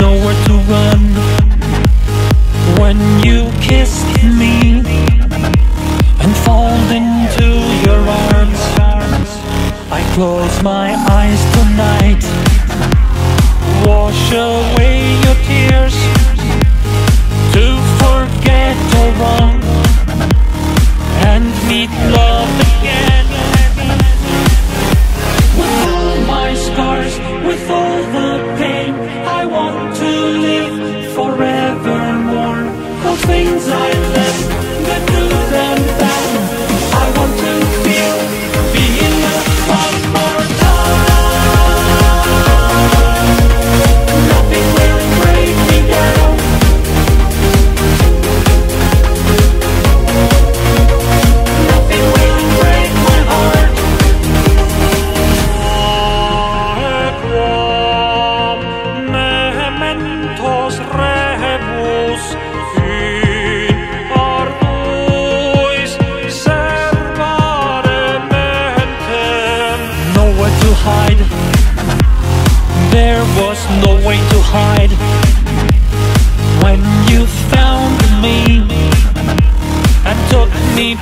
nowhere to run when you kissed me and fall into your arms. I close my eyes tonight, wash away your tears to forget all wrong and meet love again. With all my scars, with all the pain, I want to live forevermore. All things I left, the good and bad, was no way to hide. When you found me and took me